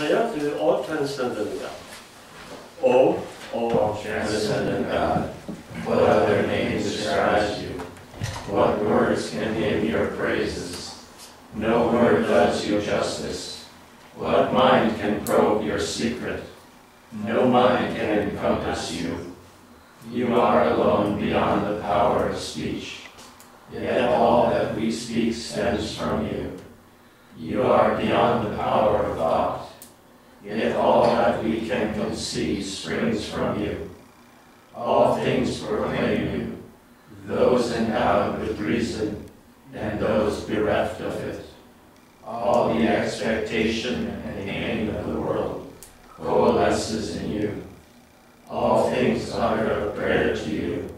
prayer to all transcendent God. O, O transcendent God, what other name describes you? What words can hymn your praises? No word does you justice. What mind can probe your secret? No mind can encompass you. You are alone beyond the power of speech. Yet all that we speak stems from you. You are beyond the power of thought. Yet all that we can conceive springs from you. All things proclaim you, those endowed with reason and those bereft of it. All the expectation and aim of the world coalesces in you. All things utter a prayer to you,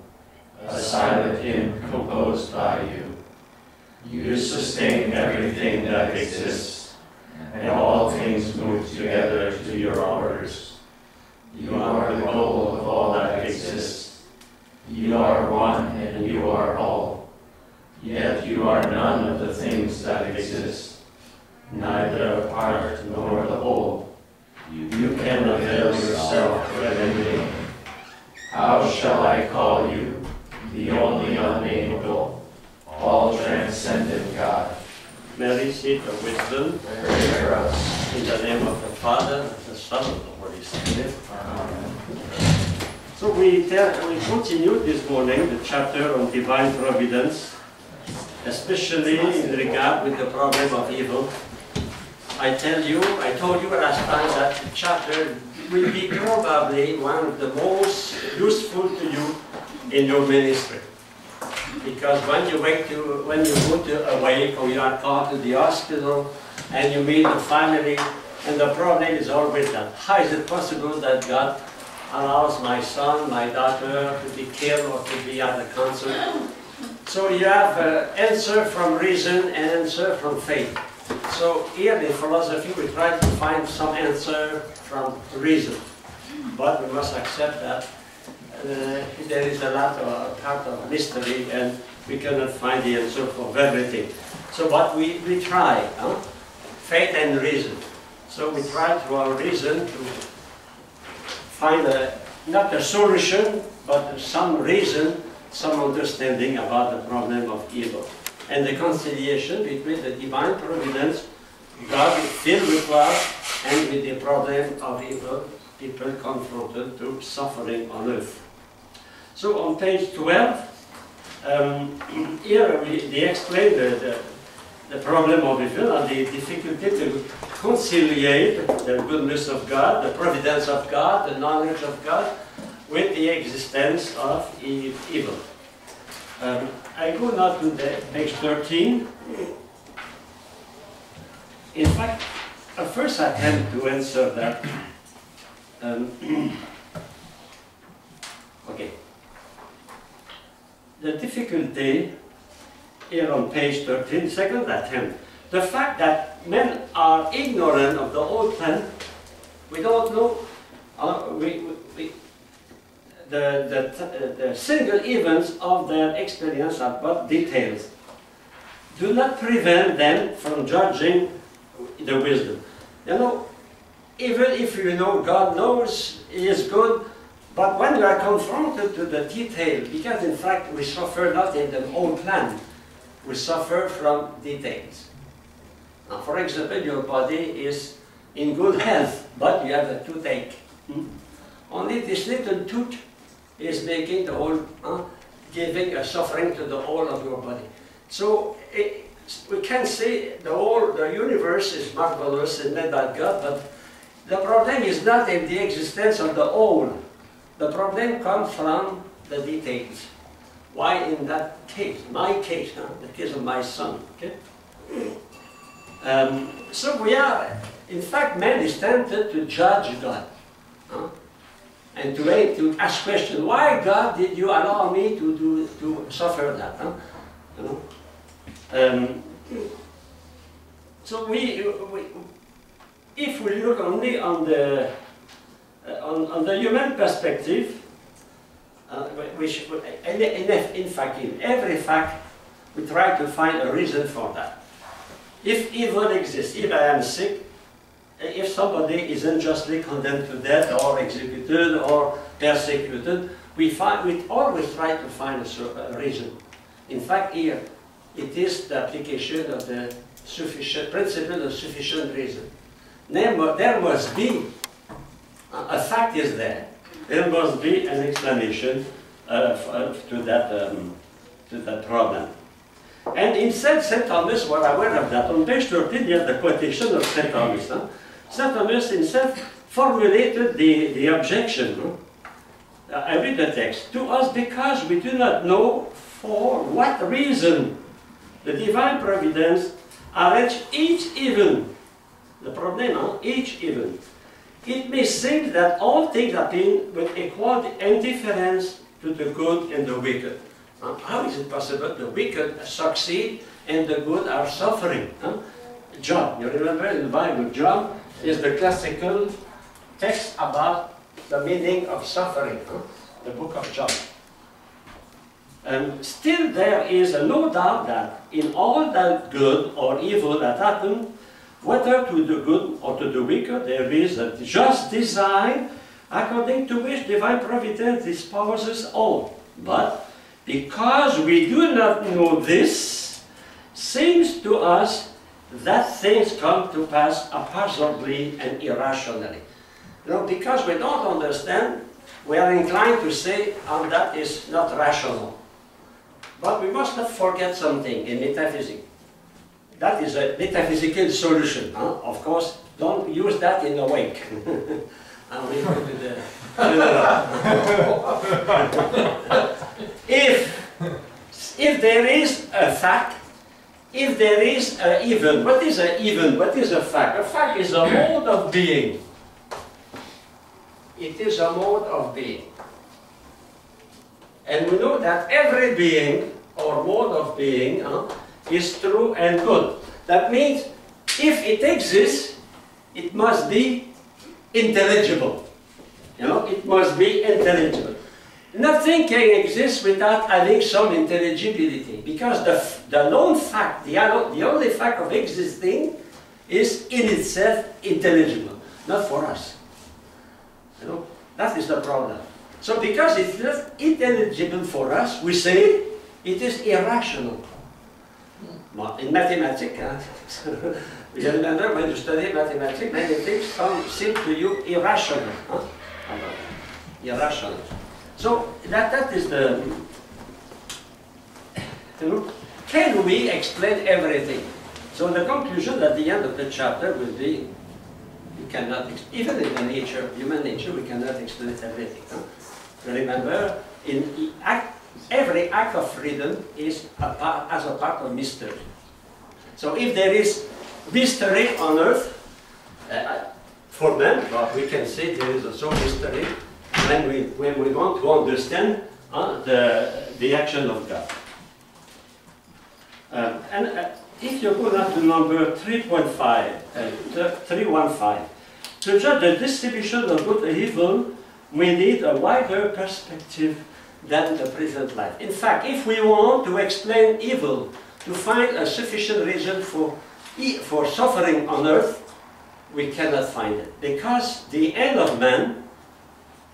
a silent hymn composed by you. You sustain everything that exists, and all things move together to your orders. You are the goal of all that exists. You are one and you are all. Yet you are none of the things that exist, neither a part nor the whole. You can avail yourself of anything. How shall I call you, the only unnameable, all transcendent God? Mary, seat of wisdom, in the name of the Father, and the Son, and the Holy Spirit. Amen. So we, tell, we continue this morning the chapter on divine providence, especially in regard with the problem of evil. I tell you, I told you last time that the chapter will be probably one of the most useful to you in your ministry. Because when you wake to, when you go to awake or you are called to the hospital and you meet the family, and the problem is always that, how is it possible that God allows my son, my daughter to be killed or to be at under cancer? So you have uh, answer from reason and answer from faith. So here in philosophy we try to find some answer from reason. But we must accept that Uh, there is a lot of part of mystery and we cannot find the answer for everything. So what we, we try, huh? faith and reason. So we try through our reason to find a, not a solution, but some reason, some understanding about the problem of evil. And the conciliation between the divine providence, God filled with love, and with the problem of evil, people confronted to suffering on earth. So on page 12, um, here we, they explain the, the, the problem of evil and the difficulty to conciliate the goodness of God, the providence of God, the knowledge of God, with the existence of evil. Um, I go now to the page 13. In fact, a first attempt to answer that. Um, okay. The difficulty here on page 13, second attempt, the fact that men are ignorant of the whole plan, we don't know, uh, we, we, we, the, the, the single events of their experience are but details, do not prevent them from judging the wisdom. You know, even if you know God knows He is good, but when we are confronted to the detail, because in fact we suffer not in the whole plan, we suffer from details. Now, for example, your body is in good health, but you have a toothache. Hmm? Only this little tooth is making the whole, uh, giving a suffering to the whole of your body. So it, we can say the whole, the universe is marvelous and made by God, but the problem is not in the existence of the whole. The problem comes from the details. Why in that case, my case, huh? the case of my son, okay? Um, so we are, in fact, man is tempted to judge God. huh? And to, to ask question, why God did you allow me to, do, to suffer that? huh? You know? Um, so we, we, if we look only on the, on, on the human perspective, uh, which, in, in, fact, in every fact, we try to find a reason for that. If evil exists, if I am sick, if somebody is unjustly condemned to death or executed or persecuted, we, find, we always try to find a, a reason. In fact, here, it is the application of the sufficient principle of sufficient reason. There, there must be, a fact is there, there must be an explanation uh, to, that, um, to that problem. And in St. Thomas were aware of that. On page 13, you have the quotation of St. Thomas. Huh? St. Thomas himself formulated the, the objection. Huh? I read the text. To us, because we do not know for what reason the divine providence arranged each event. The problem, huh? each event. It may seem that all things are happen with equal indifference to the good and the wicked. Huh? How is it possible the wicked succeed and the good are suffering? Huh? Job, you remember in the Bible, Job is the classical text about the meaning of suffering, huh? the book of Job. And still there is no doubt that in all that good or evil that happen, whether to the good or to the wicked, there is a just design according to which divine providence disposes all. But because we do not know this, seems to us that things come to pass haphazardly and irrationally. You know, because we don't understand, we are inclined to say, oh, that is not rational. But we must not forget something in metaphysics. That is a metaphysical solution. Huh? Of course, don't use that in a wake. The... if, if there is a fact, if there is an even, what is an even? What is a fact? A fact is a mode of being. It is a mode of being. And we know that every being or mode of being uh, is true and good. That means if it exists, it must be intelligible. You know, it must be intelligible. Nothing can exist without having some intelligibility because the, the lone fact, the, the only fact of existing is in itself intelligible, not for us. You know, that is the problem. So because it's not intelligible for us, we say it is irrational. In mathematics, huh? you remember when you study mathematics, many things seem to you irrational. Eh? Huh? Irrational. So that, that is the, you know, can we explain everything? So the conclusion at the end of the chapter will be, you cannot, even in the nature, human nature, we cannot explain everything. Huh? Remember, in act, every act of freedom is a part, as a part of mystery. So if there is mystery on earth, uh, for them, but we can say there is also mystery when we, when we want to understand uh, the, the action of God. Um, and uh, if you go now to number 3.5, uh, 315, to judge the distribution of good and evil, we need a wider perspective than the present life. In fact, if we want to explain evil, to find a sufficient reason for, for suffering on earth, we cannot find it. Because the end of man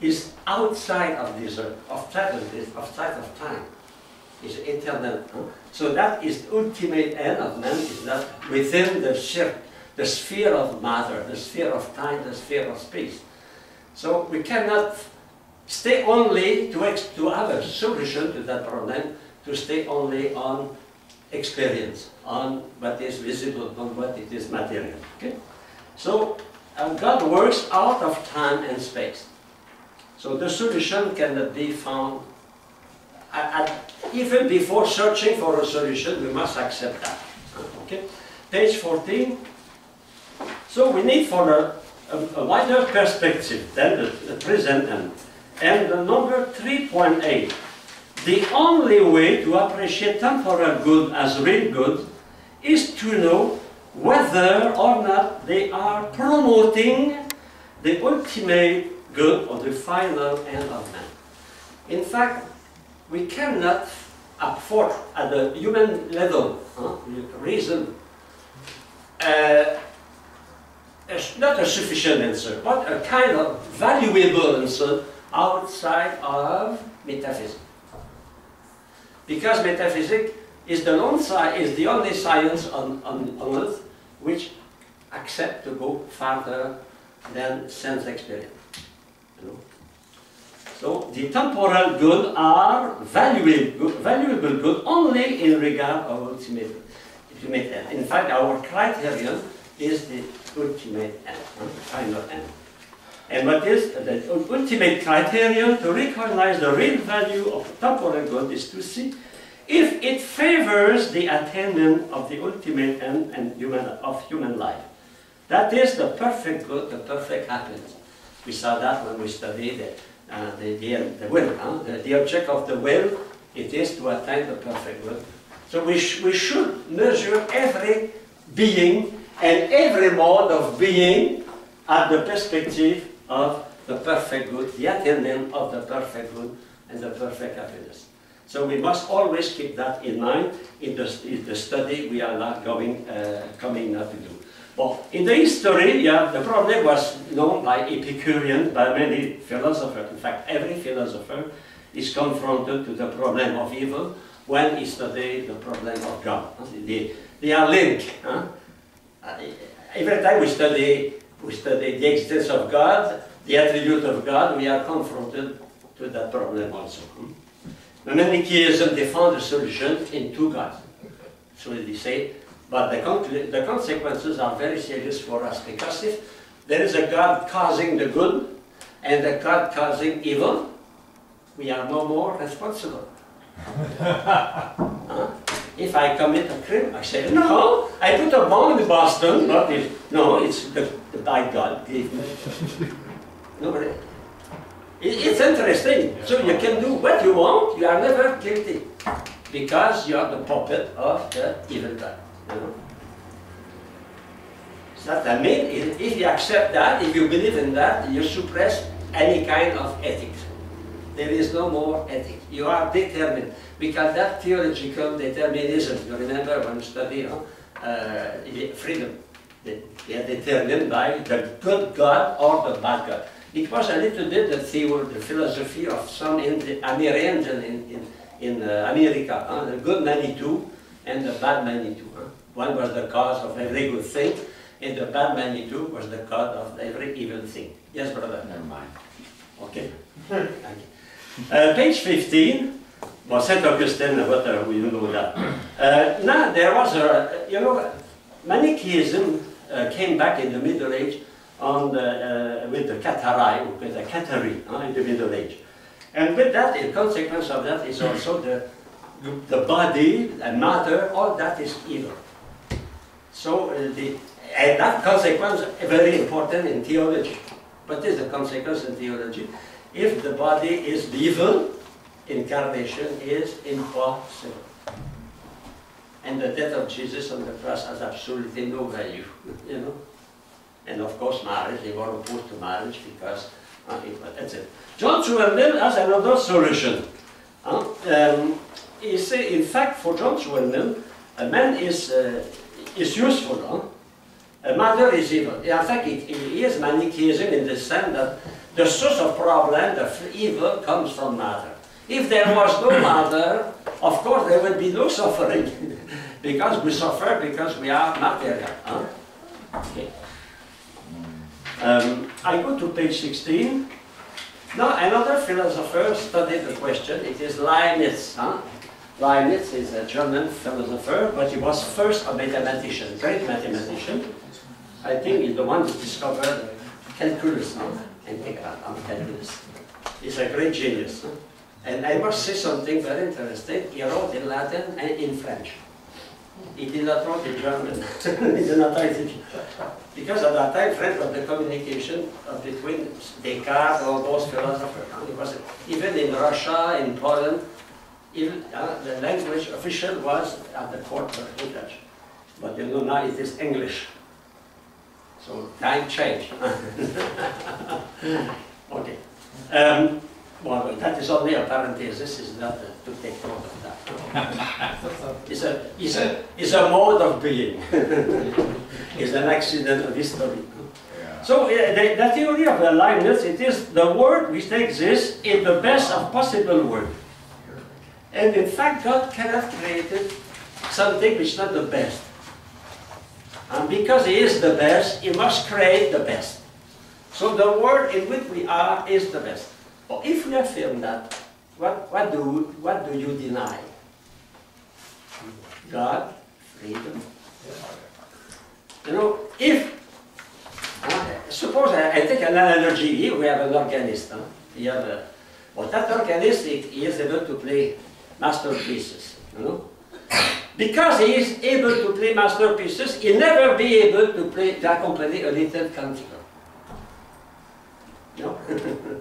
is outside of this earth, outside of this, of time. Is eternal. Huh? So that is the ultimate end of man is not within the sphere, the sphere of matter, the sphere of time, the sphere of space. So we cannot stay only to, to have a solution to that problem, to stay only on experience, on what is visible, on what it is material. Okay? So uh, God works out of time and space. So the solution cannot be found. At, at, even before searching for a solution, we must accept that. Okay? Page 14. So we need for a, a, a wider perspective than the, the present end. And the number 3.8. The only way to appreciate temporal good as real good is to know whether or not they are promoting the ultimate good or the final end of man. In fact, we cannot afford at the human level, huh, reason, uh, not a sufficient answer, but a kind of valuable answer outside of metaphysics. Because metaphysics is the, is the only science on, on, on earth which accepts to go farther than sense experience. You know? So the temporal good are valuable, valuable good only in regard of ultimate, ultimate end. In fact, our criterion is the ultimate end, final end. And what is the ultimate criterion to recognize the real value of a temporal good is to see if it favors the attainment of the ultimate end and human, of human life. That is the perfect good, the perfect happiness. We saw that when we studied the, uh, the, the, the will. Huh? The, the object of the will, it is to attain the perfect good. So we, sh we should measure every being and every mode of being at the perspective of the perfect good, the attainment of the perfect good and the perfect happiness. So we must always keep that in mind in the, in the study we are not going, uh, coming now to do. Well, in the history, yeah, the problem was known by Epicurean, by many philosophers. In fact, every philosopher is confronted to the problem of evil when he studies the problem of God. They, they are linked. Huh? Every time we study, we study the existence of God, the attribute of God, we are confronted to that problem also. Hmm? The Manichaeism defend the solution in two gods. So they say, but the, the consequences are very serious for us because if there is a God causing the good and a God causing evil, we are no more responsible. huh? If I commit a crime, I say, no, I put a bomb in Boston, but it, no, it's the, the by God gave me. Nobody. It, it's interesting. So you can do what you want, you are never guilty because you are the puppet of the evil God. You know? So that I mean, if you accept that, if you believe in that, you suppress any kind of ethics. There is no more ethics. You are determined. Because that theological determinism, you remember when you study huh? uh, freedom, they, are determined by the good God or the bad God. It was a little bit the theory, the philosophy of some in the Americans in, in, in uh, America, huh? the good Manitou and the bad Manitou. Huh? One was the cause of every good thing, and the bad Manitou was the cause of every evil thing. Yes, brother? Never mind. Okay. Thank you. Uh, page 15. Well, St. Augustine, what uh, we know that. Uh, now, there was a, you know, Manichaeism uh, came back in the Middle Age on the, uh, with the Catharai, with the Cathari uh, in the Middle Age. And with that, in consequence of that, is also the, the body and matter, all that is evil. So, uh, the, and that consequence is very important in theology. What is the consequence in theology? If the body is evil, incarnation is impossible. And the death of Jesus on the cross has absolutely no value, you know. And of course, marriage, they were opposed to marriage because uh, it, that's it. John Suelman has another solution. Uh, um, he say, in fact, for John Suelman, a man is, uh, is useful. Huh? A mother is evil. In fact, it, is Manichaeism in the sense that the source of problem, the evil, comes from matter. If there was no mother, of course there would be no suffering. because we suffer because we are material. Huh? Okay. Um, I go to page 16. Now another philosopher studied the question. It is Leibniz. Huh? Leibniz is a German philosopher, but he was first a mathematician, great mathematician. I think he's the one who discovered calculus, huh? integral calculus. He's a great genius. And I must say something very interesting. He wrote in Latin and in French. He did not write in German. he did not write in Because at that time, French was the communication between Descartes or those philosophers. Even in Russia, in Poland, even, uh, the language official was at the court of English. But you know, now it is English. So time changed. okay. Um, well, that is only a parenthesis, this is not to take note of that. it's, a, it's, a, it's a mode of being. it's an accident of history. So uh, the, the theory of the Leibniz, it is the word which exists in the best of possible word. And in fact, God cannot create something which is not the best. And because He is the best, He must create the best. So the world in which we are is the best. But if we affirm that, what, what, do, what do you deny? God, freedom. You know, if, uh, suppose I, I, take an analogy here, we have an organist. Huh? You have a, well, that organist, he, is able to play masterpieces, you know. Because he is able to play masterpieces, he'll never be able to play, to accompany a little canticle. No?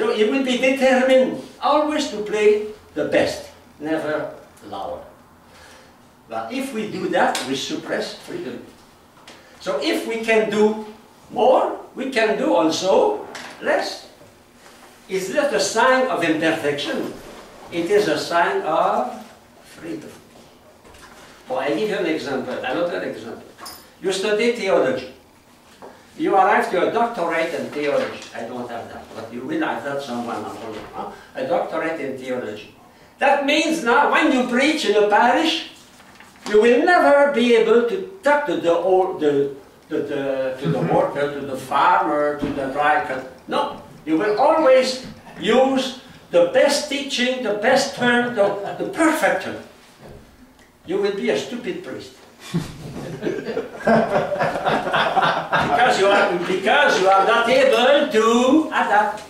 so he will be determined always to play the best, never lower. But if we do that, we suppress freedom. So if we can do more, we can do also less. It's not a sign of imperfection. It is a sign of freedom. Well, I give you an example, another example. You study theology. You arrive to a doctorate in theology. I don't have that, but you will have that someone huh? A doctorate in theology. That means now when you preach in a parish, you will never be able to talk to the old, the, the, the, to the mm-hmm. worker, to the farmer, to the driver. No, you will always use the best teaching, the best term, the, the perfect term. You will be a stupid priest. because you are because you are not able to adapt.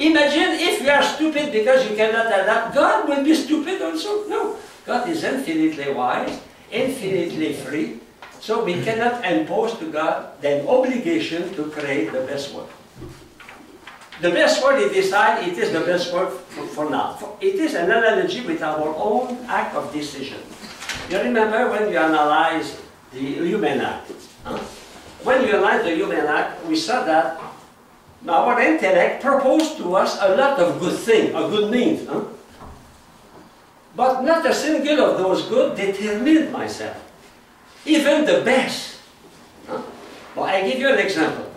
Imagine if you are stupid because you cannot adapt, God will be stupid also. No. God is infinitely wise, infinitely free, so we cannot impose to God the obligation to create the best world. The best world he decides, it is the best word for, for now. It is an analogy with our own act of decision. You remember when you analyze the human act? Huh? When you analyze the human act, we saw that our intellect proposed to us a lot of good things, a good means. Huh? But not a single of those good determined myself. Even the best. Huh? I give you an example.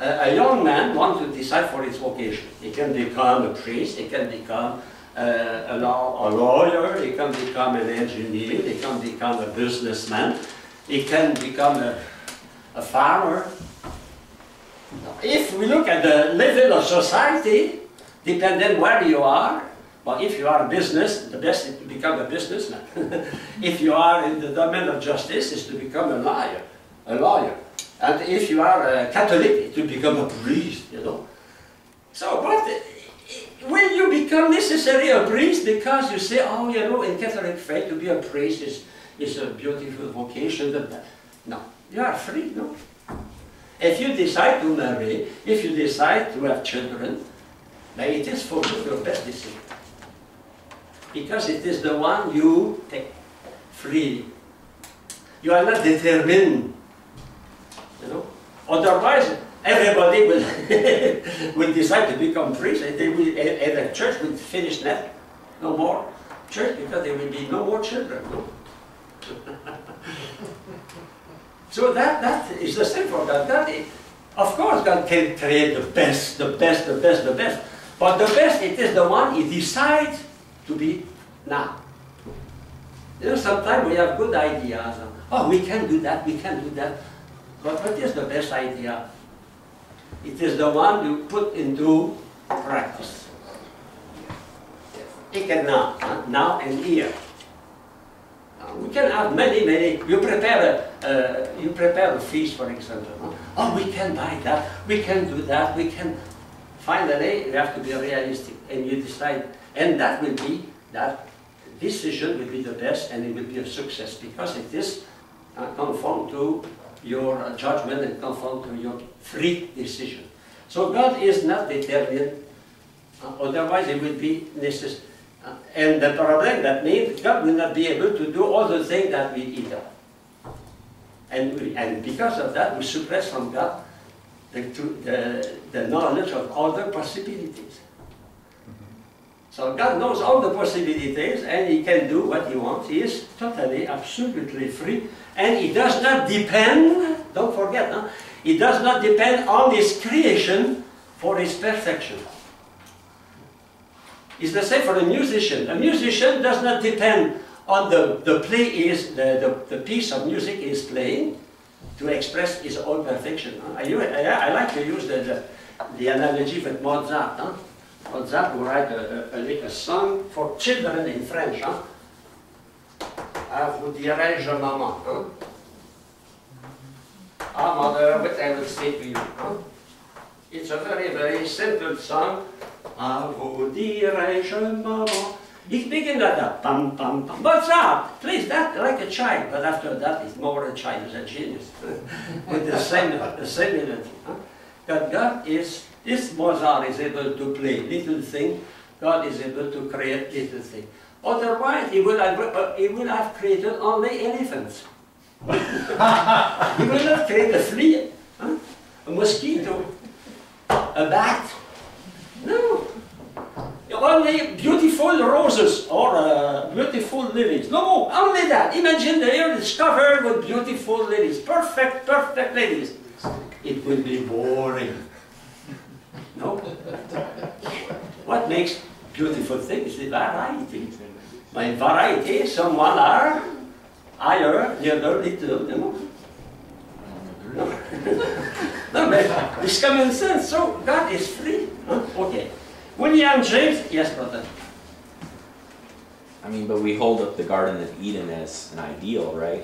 A, a young man wants to decide for his vocation. He can become a priest, he can become uh, a, law, a lawyer, he can become an engineer, he can become a businessman, he can become a, a farmer. If we look at the level of society, depending where you are, but if you are a business, the best is to become a businessman. if you are in the domain of justice, is to become a lawyer, a lawyer. And if you are a Catholic, to become a priest, you know. So, but eh, will you become necessarily a priest because you say, oh, you know, in Catholic faith, to be a priest is, is a beautiful vocation. You are free, no? If you decide to marry, if you decide to have children, then it is for you your best decision. Because it is the one you take freely. You are not determined, you know. Otherwise, everybody will, will decide to become priests and, they will, and the church will finish that. No more church because there will be no more children. No? so that, that is the same for God. God of course, God can create the best, the best, the best, the best. But the best, it is the one He decides to be now. You know, sometimes we have good ideas. Oh, we can do that, we can do that. But what is the best idea? It is the one you put into practice. Take it now, huh? now and here. Uh, we can have many, many. You prepare a, uh, you prepare a feast, for example. Huh? Oh, we can buy that. We can do that. We can. Finally, you have to be realistic, and you decide, and that will be that decision will be the best, and it will be a success because it is uh, conform to your judgment and conform to your free decision. So God is not determined, uh, otherwise it would be necessary. And the problem, that means God will not be able to do all the things that we either. And, we, and because of that, we suppress from God the, the, the knowledge of other possibilities. So God knows all the possibilities and He can do what He wants. He is totally, absolutely free and He does not depend, don't forget, huh? It does not depend on his creation for his perfection. It's the same for a musician. A musician does not depend on the, the play is the, the, the piece of music is playing to express his own perfection. I, I, I like to use the, the, the, analogy with Mozart. Huh? Mozart who write a, a, a, song for children in French. Huh? Ah, vous dirai-je maman. Huh? Ah, mother, what I will say to you. Huh? It's a very, very simple song. Begins like that, pam, pam, pam. Mozart plays that like a child, but after that it's more a child, it's a genius. With the same, the melody. Huh? God is, this Mozart is able to play little thing, God is able to create little thing. Otherwise, he would have, uh, he would have created only elephants. he would not create a flea, huh? a mosquito, a bat. No. Only beautiful roses or uh, beautiful lilies. No, only that. Imagine the earth is covered with beautiful lilies. Perfect, perfect lilies. It will be boring. No? what makes beautiful things the variety. By variety, someone are higher, the other little, you. No, no it's common sense, so God is free. Huh? Okay. William James, yes, brother. I mean, but we hold up the Garden of Eden as an ideal, right?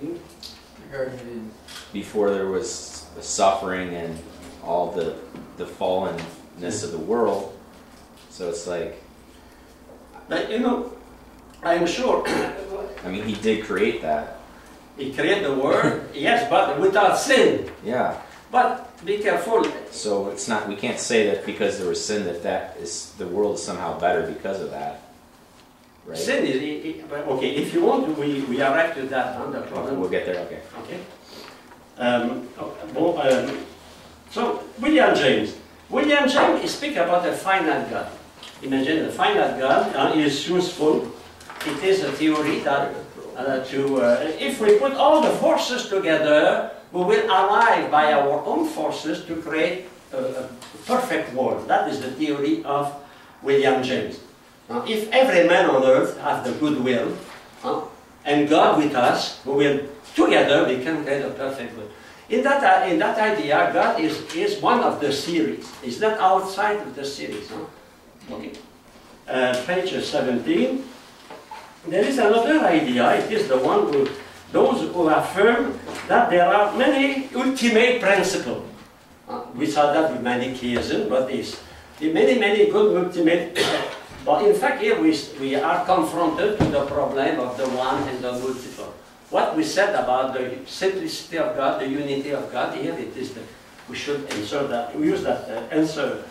Hmm? The Garden of Eden. Before there was the suffering and all the the fallenness of the world. So it's like. But you know, I'm sure. I mean, he did create that. He created the world, yes, but without sin. Yeah. But be careful. So it's not. We can't say that because there was sin that that is the world is somehow better because of that. Right? Sin is okay. If you want, we we arrive to that. Huh, the problem. We'll get there. Okay. Okay. Um, well, um, so William James. William James speak about a finite God. Imagine a finite God uh, is useful. It is a theory that uh, to uh, if we put all the forces together we will arrive by our own forces to create a, a perfect world. That is the theory of William James. Now, if every man on earth has the goodwill, uh, and God with us, we will together we can create a perfect world. In that, uh, in that idea, God is, is one of the series. It's not outside of the series. Huh? Okay. Uh, page 17. There is another idea. It is the one who those who affirm that there are many ultimate principles. Uh, we saw that with Manichaeism, but there's many, many good ultimate. but in fact, here we, we are confronted to the problem of the one and the multiple. What we said about the simplicity of God, the unity of God, here it is the, we should answer that, we use that uh, answer,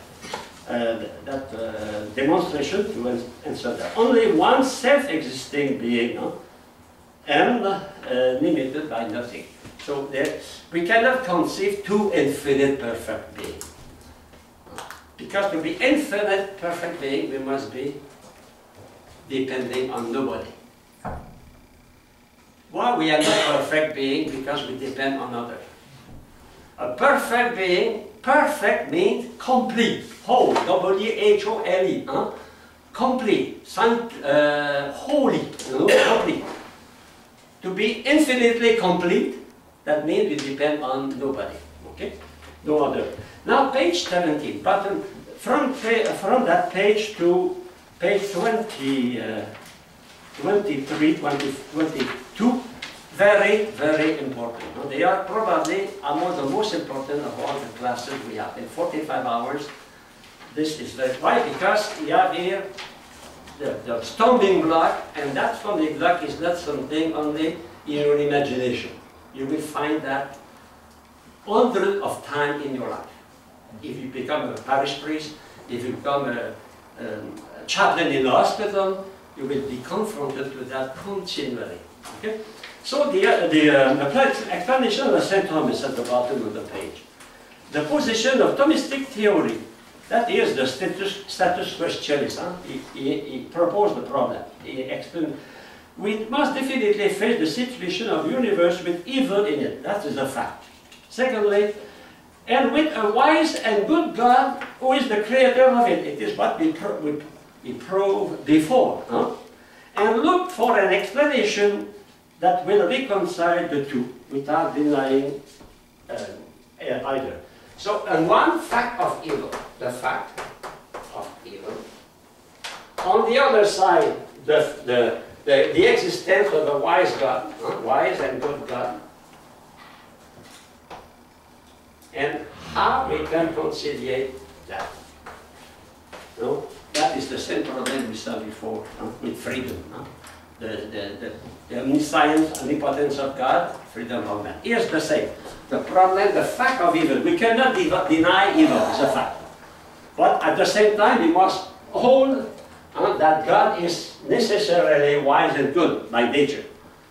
uh, that uh, demonstration to answer that. Only one self-existing being, huh? And uh, limited by nothing. So there, we cannot conceive two infinite perfect beings. Because to be infinite perfect being, we must be depending on nobody. Why we are not perfect being? Because we depend on others. A perfect being, perfect means complete, whole, W-H-O-L-E, huh? complete, uh, holy, you know, complete. To be infinitely complete, that means we depend on nobody. Okay? No other. Now page 17, button, from, from that page to page 20, uh, 23, 20, 22, very, very important. They are probably among the most important of all the classes we have. In 45 hours, this is very, why? Because we have here the, the stumbling block, and that stumbling block is not something only in your imagination. You will find that hundreds of times in your life. If you become a parish priest, if you become a, um, a chaplain in a hospital, you will be confronted with that continually. Okay? So the, uh, the, uh, explanation of St. Thomas at the bottom of the page. The position of Thomistic theory that is the status, status quaestionis. Huh? He, he, he, proposed the problem. He explained, we must definitely face the situation of universe with evil in it. That is a fact. Secondly, and with a wise and good God who is the creator of it. It is what we, pro- we, we proved before. Huh? And look for an explanation that will reconcile the two without denying uh, either. So, and one fact of evil, the fact of evil. On the other side, the, the, the, the existence of a wise God, wise and good God. And how we can conciliate that. No? That is the same problem we saw before huh? with freedom. Huh? The, the, the, the omniscience, omnipotence of God, freedom of man. Here's the same. The problem, the fact of evil. We cannot de deny evil, it's a fact. But at the same time, we must hold uh, that God is necessarily wise and good by nature.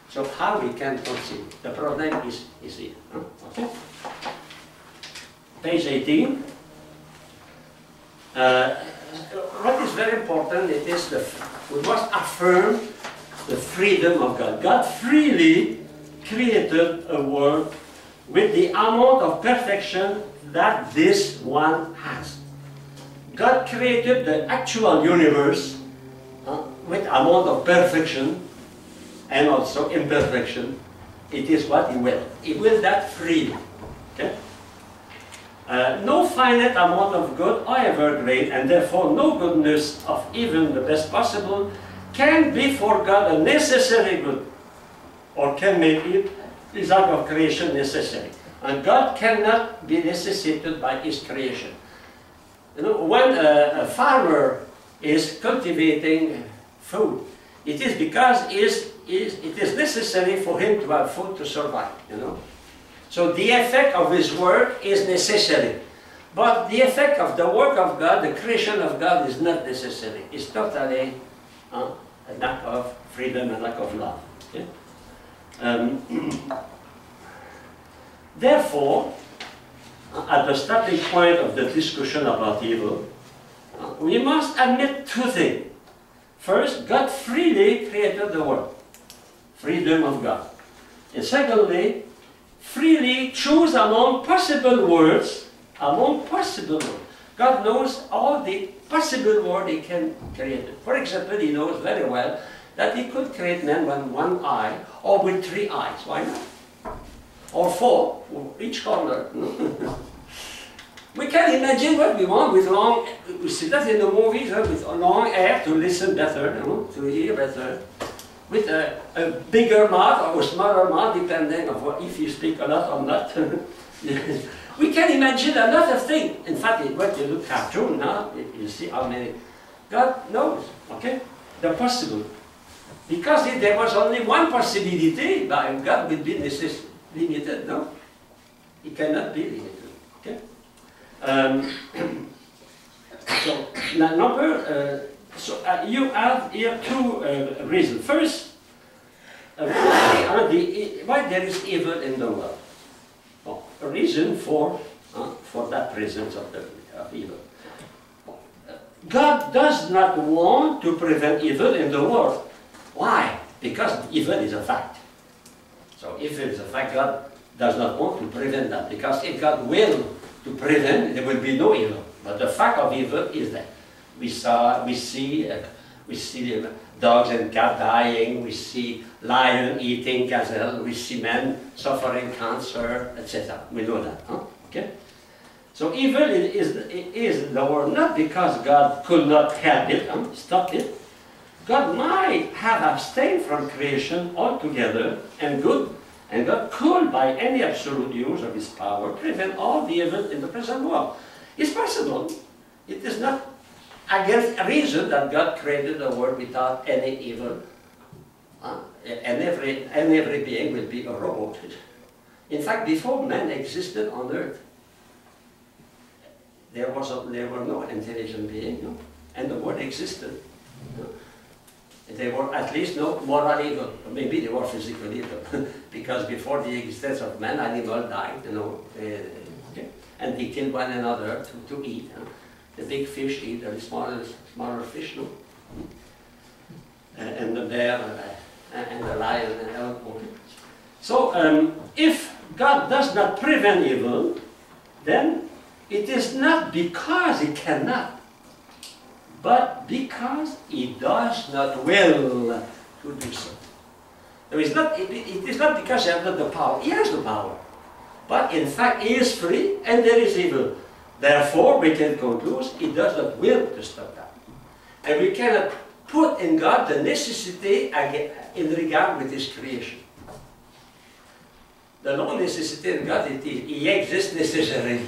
So how we can conceive? The problem is, is here. Huh? Okay? Page 18. Uh, what is very important, it is the, we must affirm the freedom of God. God freely created a world with the amount of perfection that this one has. God created the actual universe uh, with amount of perfection and also imperfection. It is what He will. He will that freely. Okay? Uh, no finite amount of good, however great, and therefore no goodness of even the best possible, can be for God a necessary good, or can make it act of creation necessary. And God cannot be necessitated by his creation. You know, when a, a farmer is cultivating food, it is because is, is, it is necessary for him to have food to survive, you know. So the effect of his work is necessary. But the effect of the work of God, the creation of God, is not necessary. It's totally uh, a lack of freedom and lack of love. Um, therefore, uh, at the starting point of the discussion about evil, uh, we must admit two things. First, God freely created the world. Freedom of God. And secondly, freely choose among possible words, among possible words. God knows all the possible world He can create. For example, He knows very well that He could create man with one eye or with three eyes. Why not? Or four, each corner. we can imagine what we want with long, we see that in the movies, huh, with a long hair to listen better, you know, to hear better with a, a, bigger mouth or a smaller mouth, depending on if you speak a lot or not. we can imagine a lot of things. In fact, when you look cartoon now, you see how many. God knows, okay? The possible. Because if there was only one possibility, God would be limited, no? He cannot be limited, okay? Um, so, number, uh, so uh, you have here two uh, reasons. First, uh, why, the, why, there is evil in the world. Reason for, for that presence of, the, of evil. God does not want to prevent evil in the world. Why? Because evil is a fact. So if it is a fact, God does not want to prevent that. Because if God will to prevent, there will be no evil. But the fact of evil is that we saw, we see, uh, we see dogs and cats dying. We see lion eating gazelle. We see men suffering cancer, etc. We know that. Huh? Okay. So evil is, is the word not because God could not help it, huh? stop it. God might have abstained from creation altogether and good, and God could, by any absolute use of His power, prevent all the evil in the present world. It's possible. It is not against reason that God created the world without any evil. Uh, and, every, and every being will be a robot. In fact, before man existed on earth, there, was a, there were no intelligent beings, no? and the world existed. No? There were at least no moral evil. Maybe they were physical evil, because before the existence of man, animals died, you know, uh, okay? and they killed one another to, to eat. Huh? the big fish eat the smaller, smaller fish, no? Uh, and the bear and the lion and elephant. So, um, if God does not prevent evil, then it is not because He cannot, but because He does not will to do so. It is not, it, it is not because He has not the power. He has the power. But in fact, He is free and there is evil. Therefore, we can conclude He does not will to stop that. And we cannot put in God the necessity in regard with His creation. The no necessity in God, it is, He exists necessarily.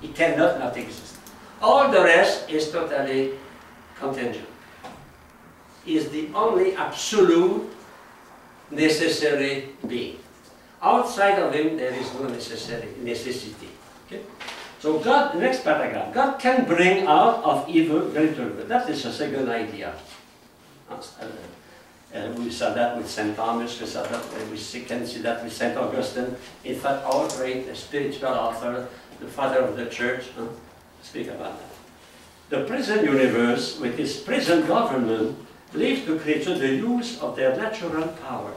He cannot not exist. All the rest is totally contingent. He is the only absolute necessary being. Outside of him, there is no necessary necessity. Okay? So God, next paragraph, God can bring out of evil greater good. That is a second idea. Uh, we saw that with St. Thomas, we saw that, we can see that with St. Augustine. In fact, our great spiritual author, the father of the church, uh, speak about that. The present universe, with its present government, leaves to creatures the use of their natural power.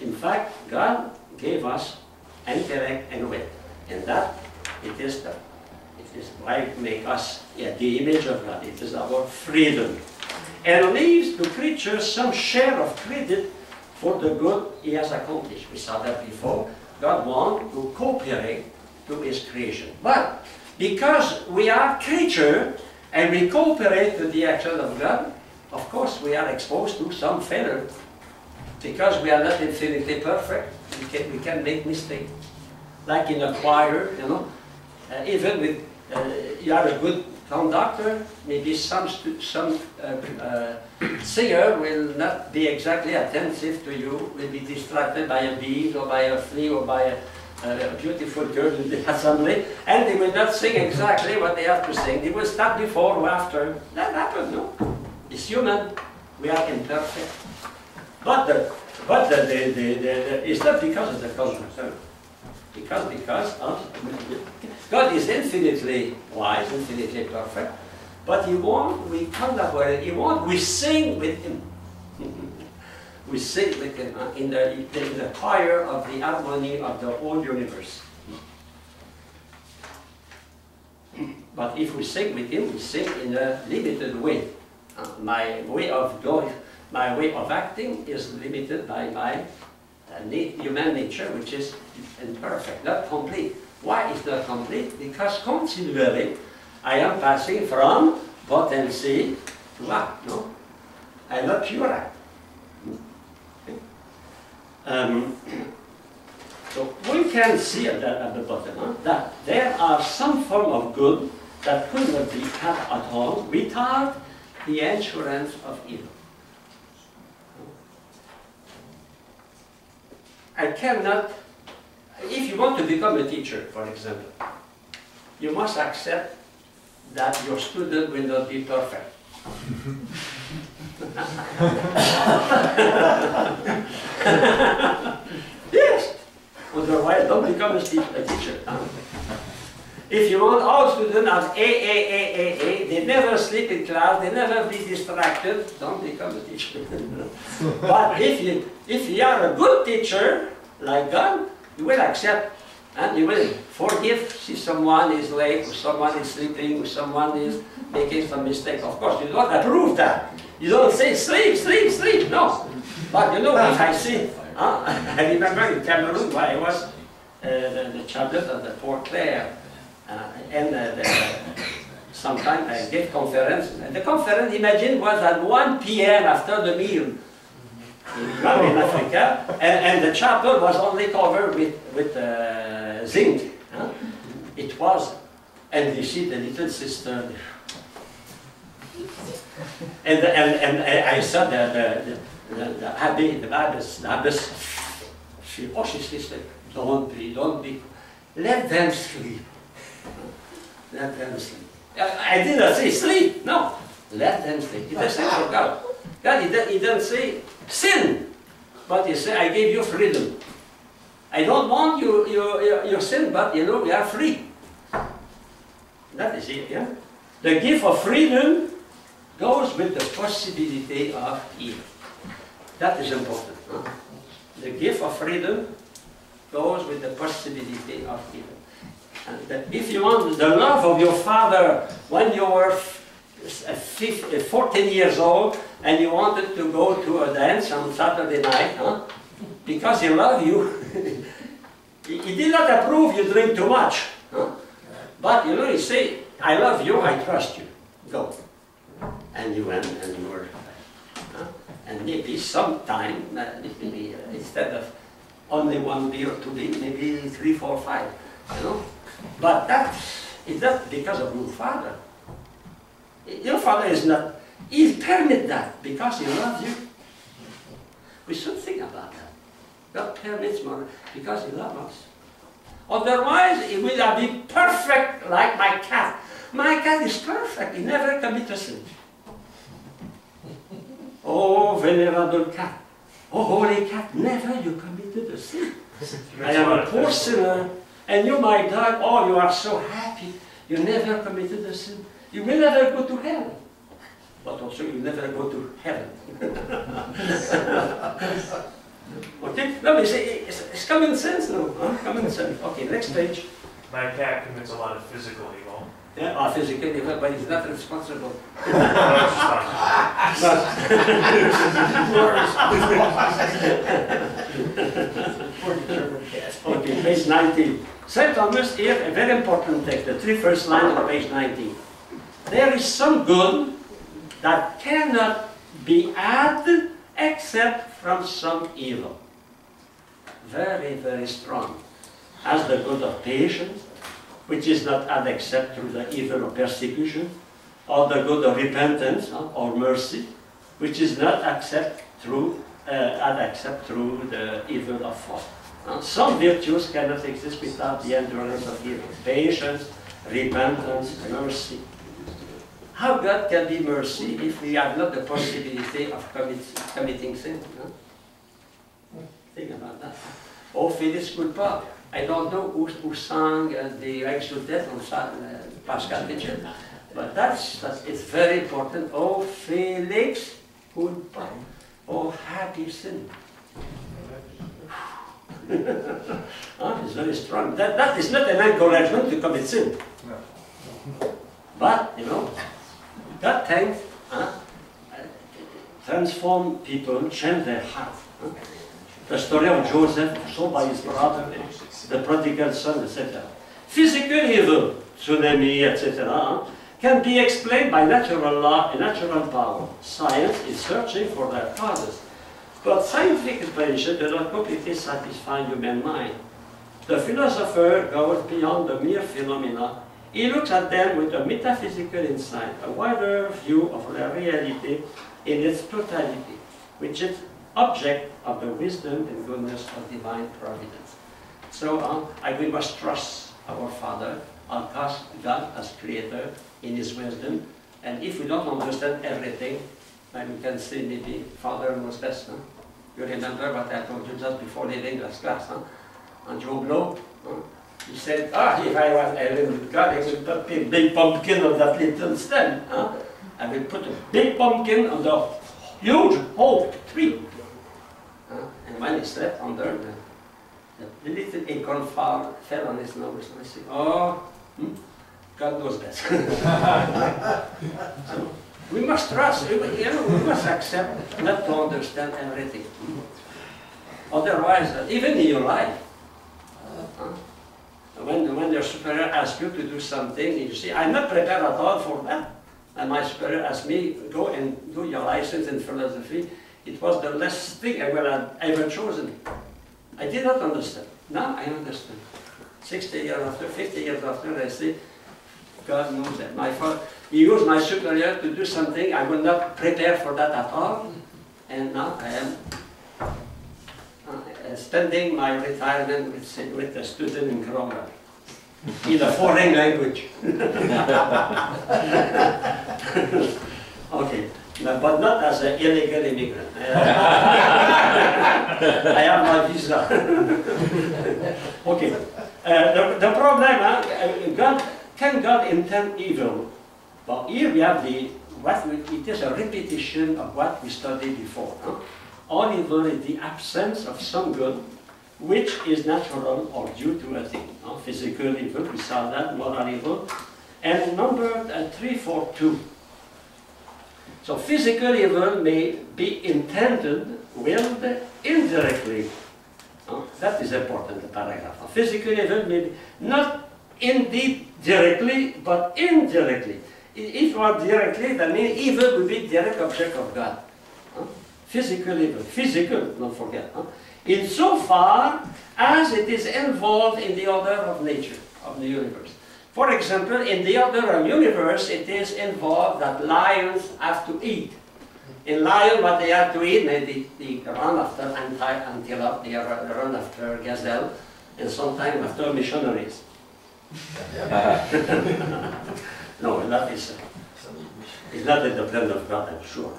In fact, God gave us intellect and will. And that, it is the, it is why make us yeah, the image of God. It is our freedom. And leaves to creatures some share of credit for the good he has accomplished. We saw that before. God wants to cooperate to his creation. But because we are creature and we cooperate to the action of God, of course we are exposed to some failure. Because we are not infinitely perfect, we can, we can make mistakes. Like in a choir, you know, uh, even with, uh, you are a good conductor, maybe some, some uh, uh, singer will not be exactly attentive to you, will be distracted by a bee or by a flea or by a, a beautiful girl in the assembly, and they will not sing exactly what they have to sing. They will stop before or after. That happens, no? It's human. We are imperfect. But the, but the, the, the, the, it's not because of the cosmos. Because, because of, God is infinitely wise, infinitely perfect, but He wants, we collaborate, He wants, we sing with Him. we sing with Him in, the, in the choir of the harmony of the whole universe. But if we sing with Him, we sing in a limited way. Uh, my way of going, my way of acting is limited by my human nature, which is imperfect, not complete. Why is not complete? Because continually I am passing from potency to act, no? I'm not pure act. Um, so we can see at the, at the bottom huh, that there are some form of good that could not be had at all without the insurance of evil. I cannot, if you want to become a teacher, for example, you must accept that your student will not be perfect. yes, otherwise don't become a teacher. If you want all students as A, A, A, A, A, they never sleep in class, they never be distracted, don't become a teacher. but if you, if you are a good teacher, like God, you will accept and you will forgive if someone is late, or someone is sleeping, or someone is making some mistake. Of course, you don't approve that. You don't say, sleep, sleep, sleep, no. But you know, if I see, uh, I remember in Cameroon where I was uh, the, the chaplain of the Poor Clare, uh, and uh, sometimes I gave conference. And the conference, imagine, was at 1 p.m. after the meal in Africa, and, and, the chapel was only covered with, with uh, zinc. Huh? It was, and you see the little sister. And, and, and I saw the, the, the, the abbey, the abbess, the abbess, she, oh, she says, don't be, don't be, let them sleep. Let them sleep. I didn't say sleep, no. Let them sleep. The same for God. God, he, doesn't say sin, but he said, I gave you freedom. I don't want you, you, you, your sin, but you know, we are free. That is it, yeah? The gift of freedom goes with the possibility of evil. That is important. The gift of freedom goes with the possibility of evil. And that if you want the love of your father when you were f- uh, fif- uh, 14 years old and you wanted to go to a dance on Saturday night, huh? because he loved you, he, did not approve you drink too much. Huh? But you know, he say, I love you, I trust you. Go. And you went and you were. huh? And maybe sometime, uh, maybe uh, instead of only one beer two beer, maybe three, four, five. You know? But that is not because of your father. Your father is not, he permit that because he loves you. We should think about that. God permits more because he loves us. Otherwise, it will have been perfect like my cat. My cat is perfect. He never commits a sin. Oh, venerable cat. Oh, holy cat, never you committed a sin. I am a poor sinner, and you, my dog, oh, you are so happy. You never committed a sin. You will never go to hell. But also, you never go to heaven. okay? No, it's, it's, it's common sense now. Huh? Common sense. Okay, next page. My cat commits a lot of physical evil. Yeah, or physical evil, but he's not responsible. No, it's fine. Poor determined cat. Okay, page 19. St. Thomas here, a very important text, the three first lines on page 19. There is some good that cannot be had except from some evil. Very, very strong. As the good of patience, which is not had except through the evil of persecution, or the good of repentance or mercy, which is not accept through, uh, had except through the evil of fault. Some virtues cannot exist without the endurance of evil. Patience, repentance, mercy. How God can be mercy if we have not the possibility of commit, committing sin? no? Think about that. Oh, Felix Culpa. I don't know who, who sang uh, the Exultet on Sa- uh, Paschal Vigil, but that's, that's it's very important. Oh, Felix Culpa. Oh, happy sin. Ah, it's very strong. That, that is not an encouragement to commit sin. But, you know, God thanks, huh, transform people, change their heart. The story of Joseph, sold by his brother, the prodigal son, etc. Physical evil, tsunami, etc., huh, can be explained by natural law and natural power. Science is searching for their causes. But scientific explanation does not completely satisfy human mind. The philosopher goes beyond the mere phenomena. He looks at them with a metaphysical insight, a wider view of the reality in its totality, which is object of the wisdom and goodness of divine providence. So uh, I we must trust our Father, our trust God as Creator in His wisdom. And if we don't understand everything, then we can say maybe Father knows best. Huh? You remember what I told you just before leaving this class, huh? On Joe Blow, huh? He said, ah, if I was a little God, I would put a big pumpkin on that little stem. Huh? I put a big pumpkin on the huge oak tree. Huh? And when he slept under, the, the little acorn fall, fell on his nose. And I said, oh, hmm? God knows best. So, we must trust, you know, we must accept not to understand everything. Otherwise, even in your life, uh, when, when your superior asks you to do something, you see, I'm not prepared at all for that. And my superior asked me, go and do your license in philosophy. It was the last thing I would have ever chosen. I did not understand. Now I understand. 60 years after, 50 years after, I say, God knows that. My father, he used my superior to do something I was not prepare for that at all. And now I am spending my retirement with, with a student in Cromwell in a foreign language. okay, no, but not as an illegal immigrant. I have my visa. okay, uh, the, the problem, uh, God, can God intend evil? But here we have the, what we, it is a repetition of what we studied before. Huh? Is the absence of some good, which is natural or due to a thing. no? Physical evil, we saw that, moral evil. And number uh, 342. So physical evil may be intended, willed, indirectly. no? That is important, the paragraph. Now, Physical evil may be not indeed directly, but indirectly. If are directly, that means evil will be direct object of God. Physical evil, physical, don't forget. huh? Insofar as it is involved in the order of nature, of the universe. For example, in the order of universe, it is involved that lions have to eat. In lion, what they have to eat, they, they, run after antelope, they run after gazelle, and sometimes after missionaries. no, that is, it's not in the plan of God, I'm sure.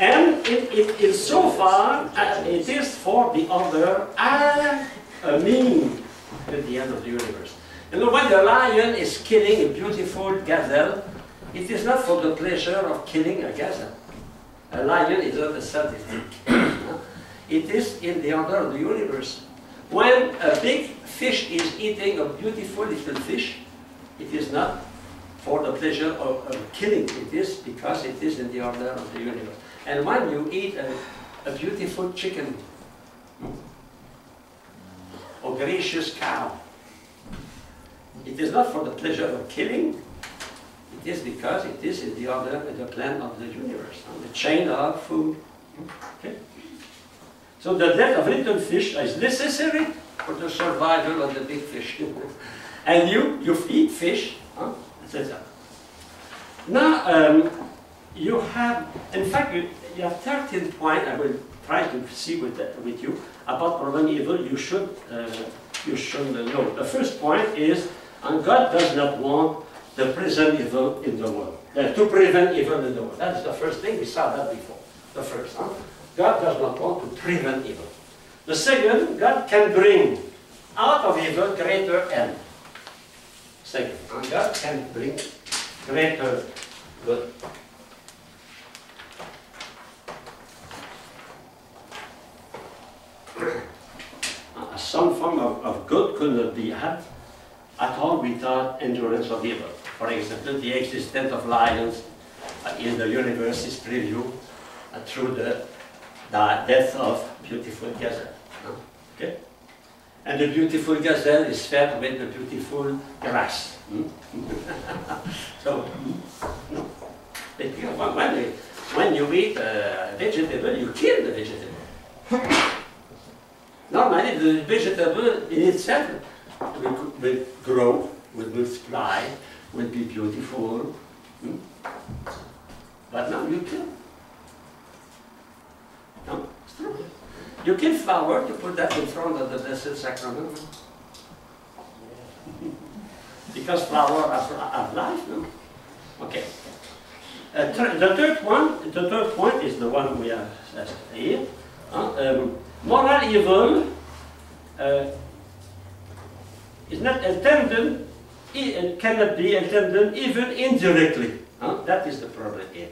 And it, it is so far as it is for the other uh, and a mean at the end of the universe. You know, when the lion is killing a beautiful gazelle, it is not for the pleasure of killing a gazelle. A lion is not a sadistic. it is in the order of the universe. When a big fish is eating a beautiful little fish, it is not for the pleasure of, of killing. It is because it is in the order of the universe. And when you eat a, a beautiful chicken, or gracious cow, it is not for the pleasure of killing, it is because it is in the order the plan of the universe, on the chain of food. Okay? So the death of little fish is necessary for the survival of the big fish. and you, you eat fish, huh? etc. Now, um, you have, in fact, you, you have 13 points, I will try to see with, uh, with you, about problem evil you should, uh, you should know. The first point is, and God does not want the present evil in the world, uh, to prevent evil in the world. That's the first thing, we saw that before, the first. Huh? God does not want to prevent evil. The second, God can bring out of evil greater end. Second, and God can bring greater good. Some form of, of good could not be had at all without endurance of evil. For example, the existence of lions uh, in the universe is previewed uh, through the, the death of beautiful gazelle. Okay? And the beautiful gazelle is fed with the beautiful grass. hmm? so, hmm, when, when you eat a vegetable, you kill the vegetable. Normally, the vegetable in itself will, will grow, will multiply, will be beautiful. hmm? But now you kill. No, it's true. You kill flower you put that in front of the Blessed Sacrament. because flower has life, no? Okay. Uh, the third one, the third point is the one we have uh, here. Uh, um, moral evil uh, is not intended, i- it cannot be intended even indirectly. huh? That is the problem here.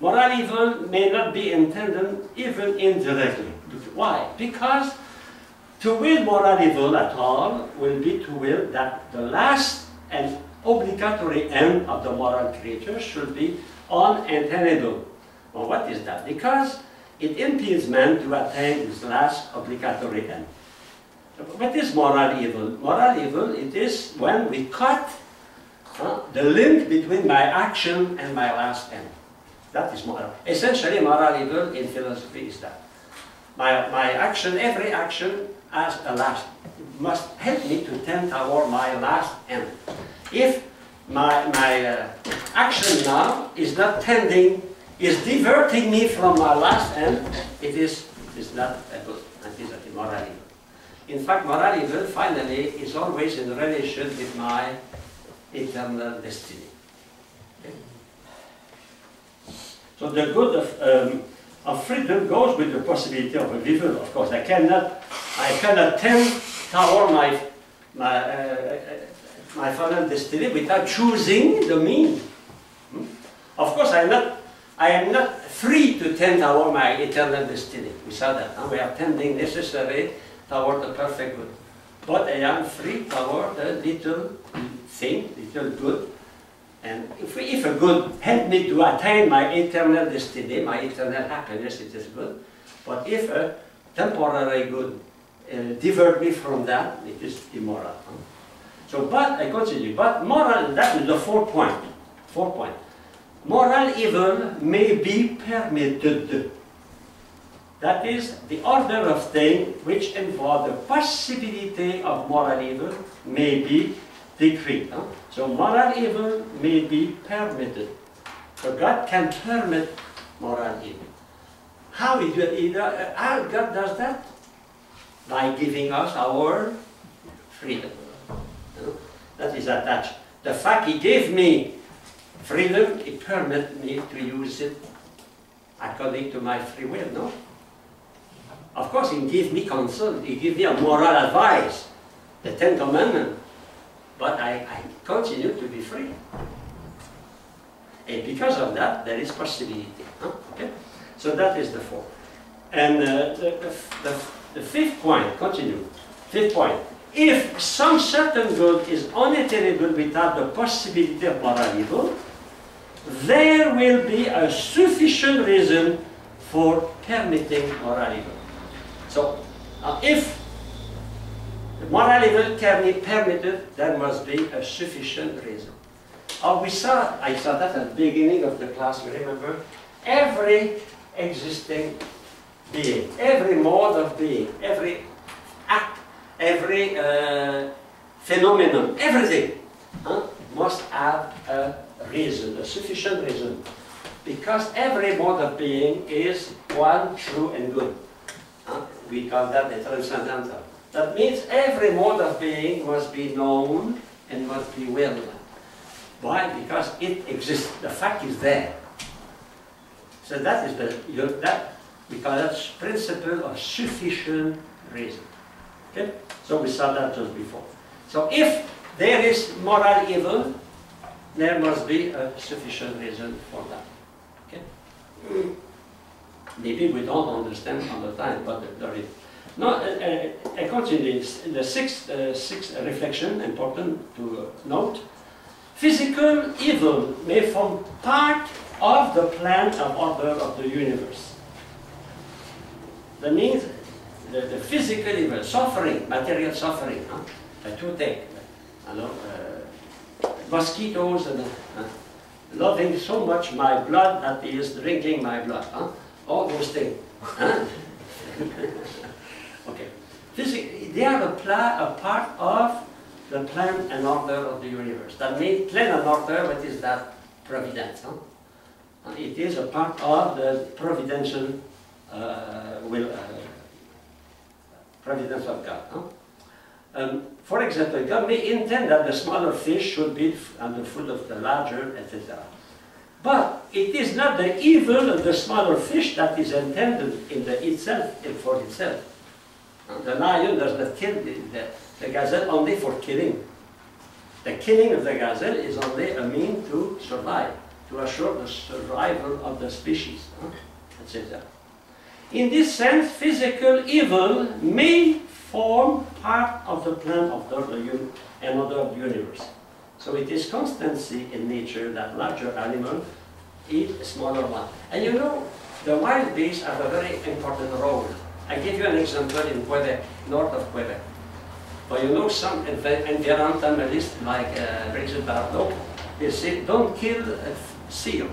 Moral evil may not be intended even indirectly. Why? Because to will moral evil at all will be to will that the last and obligatory end of the moral creature should be unattainable. Well, what is that? Because it impedes man to attain his last obligatory end. What is moral evil? Moral evil, it is when we cut the link between my action and my last end. That is moral. Essentially, moral evil in philosophy is that. My, my action, every action has a last, must help me to tend toward my last end. If my, my uh, action now is not tending, is diverting me from my last end, it is, is not a good, it is a moral. In fact, morality evil, finally, is always in relation with my eternal destiny. So the good of, um, of freedom goes with the possibility of a evil. Of course, I cannot, I cannot toward my my uh, my final destiny without choosing the mean. Hmm? Of course, I am not, I am not free to tend toward my eternal destiny. We saw that. huh? We are tending necessary toward the perfect good. But I am free toward the little thing, little good. And if, if a good help me to attain my eternal destiny, my eternal happiness, it is good. But if a temporary good uh, divert me from that, it is immoral. huh? So, but I continue. But moral, that is the fourth point. Fourth point. Moral evil may be permitted. That is the order of things which involve the possibility of moral evil may be decreed. huh? So moral evil may be permitted. So God can permit moral evil. How, he do, uh, how God does that? By giving us our freedom. Know, That is attached. The fact He gave me freedom, it permits me to use it according to my free will, no? Of course, it gives me counsel, it gives me a moral advice, the Ten Commandments, but I, I continue to be free. And because of that, there is possibility. Okay? So that is the fourth. And uh, the, the, the, the fifth point, continue. Fifth point. If some certain good is unattainable without the possibility of moral evil, there will be a sufficient reason for permitting moral evil. So, uh, if moral evil can be permitted, there must be a sufficient reason. Oh, we saw, I saw that at the beginning of the class, you remember? Every existing being, every mode of being, every act, every uh, phenomenon, everything huh, must have a reason, a sufficient reason. Because every mode of being is one, true, and good. Huh? We call that the transcendental. That means every mode of being must be known and must be willed. Why? Because it exists. The fact is there. So that is the you know, that we call that principle of sufficient reason. Okay? So we saw that just before. So if there is moral evil, there must be a sufficient reason for that. Okay? Maybe we don't understand all the time, but there is. No, uh, uh, I continue. The sixth, uh, sixth reflection, important to note. Physical evil may form part of the plan of order of the universe. That means the, the physical evil, suffering, material suffering, huh? you know, uh, mosquitoes, and uh, loving so much my blood that he is drinking my blood, huh? all those things. huh? okay, they are a, a part of the plan and order of the universe. That means plan and order, what is that? Providence. Huh? Uh, It is a part of the providential uh, will, uh, providence of God. Um, for example, God may intend that the smaller fish should be under foot of the larger, etc. But it is not the evil of the smaller fish that is intended in the itself, in for itself. The lion does not kill the, the, the gazelle only for killing. The killing of the gazelle is only a mean to survive, to assure the survival of the species, etc. In this sense, physical evil may form part of the plan of the, another universe. So it is constancy in nature that larger animal eat smaller one. And you know, the wild beasts have a very important role. I give you an example in Quebec, north of Quebec. But you know some env- environmentalists like uh, Brigitte Bardot, they say don't kill a seal,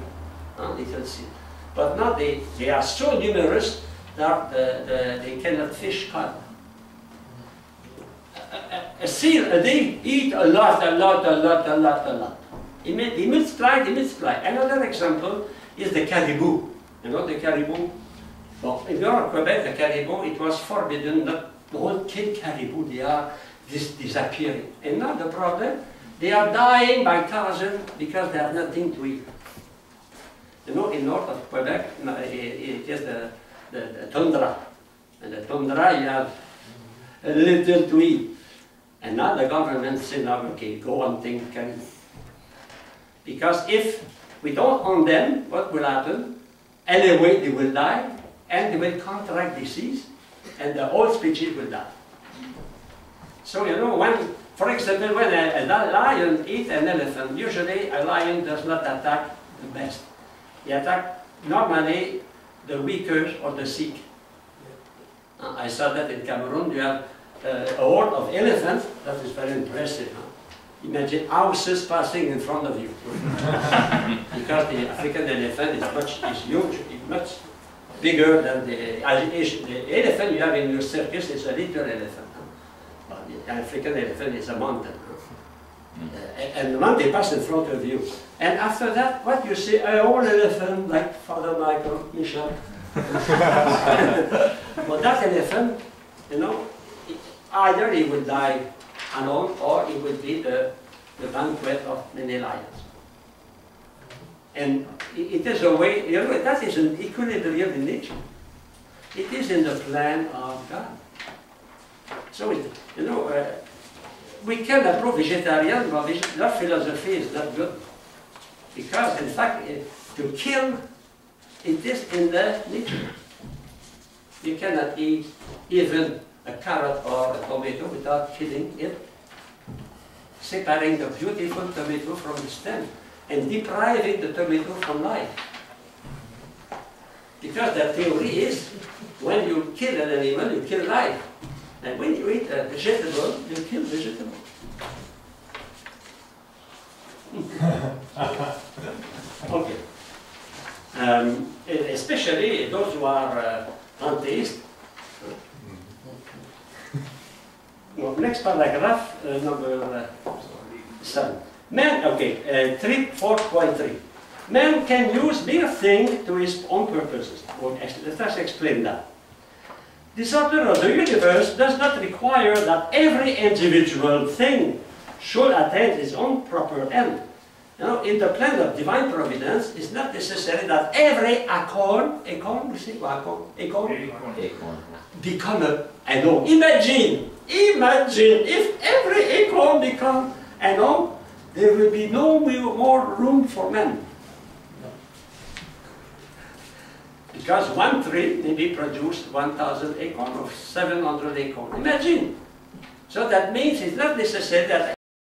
huh, little seal. But now they, they are so numerous that the, the, they cannot fish cod. Seal, they eat a lot, a lot, a lot, a lot, a lot. They they multiply, they multiply. Another example is the caribou. You know the caribou? Well, in North Quebec, the caribou, it was forbidden not to all kill caribou. They are dis- disappearing. And now the problem, they are dying by thousands because they have nothing to eat. You know, in north of Quebec, it, is the, the, the tundra. And the tundra, you have a little to eat. And now the government said, now, okay, go thing caribou. Because if we don't own them, what will happen? Anyway, they will die, and they will contract disease, and the whole species will die. So you know, when, for example, when a, a lion eats an elephant, usually a lion does not attack the best. He attacks normally the weaker or the sick. I saw that in Cameroon. You have uh, a horde of elephants. That is very impressive. Huh? Imagine houses passing in front of you. because the African elephant is much is huge, is much bigger than the, Asian- the elephant you have in your circus is a little elephant. huh? But the African elephant is a mountain. huh? Uh, and the mountain pass in front of you. And after that, what you see, a whole elephant like Father Michael, Michel. but that elephant, you know, either he would die alone or it would be the, the banquet of many lions. And it is a way, you know, that is an equilibrium in nature. It is in the plan of God. So, it, you know, uh, we can approve vegetarian, but their philosophy is not good. Because, in fact, eh, to kill, it is in the nature. You cannot eat even a carrot or a tomato without killing it, separating the beautiful tomato from the stem, and depriving the tomato from life. Because the theory is, when you kill an animal, you kill life. And when you eat a vegetable, you kill vegetable. okay. Um, especially those who are uh, atheist. Well, next paragraph, uh, number uh, seven. Man, okay, uh, three, four point three. Man can use mere thing to his own purposes. Well, let us explain that. The order of the universe does not require that every individual thing should attain its own proper end. You know, in the plan of divine providence, it's not necessary that every acorn, acorn, we say, acorn, acorn, Acorn. become a, I know, imagine, imagine if every acorn become an oak, there will be no more room for men. Because one tree maybe produced 1,000 acorn or 700 acorn. Imagine. So that means it's not necessary that